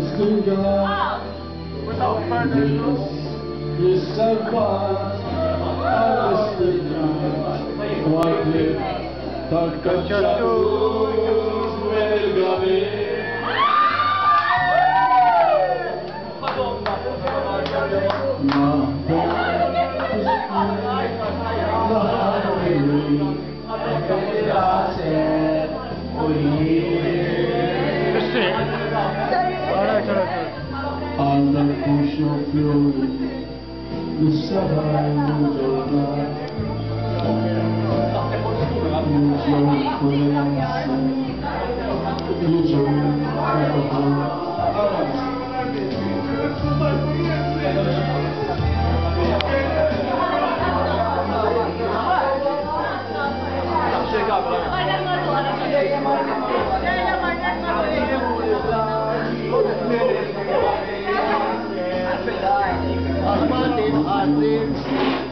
stugan Kryssar fast alla stigar och att vi tackar Tjaddos välgave Alla kors och flor Lyssnar jordarna Mot långt på rensen I jord och Asmatin, asin, jord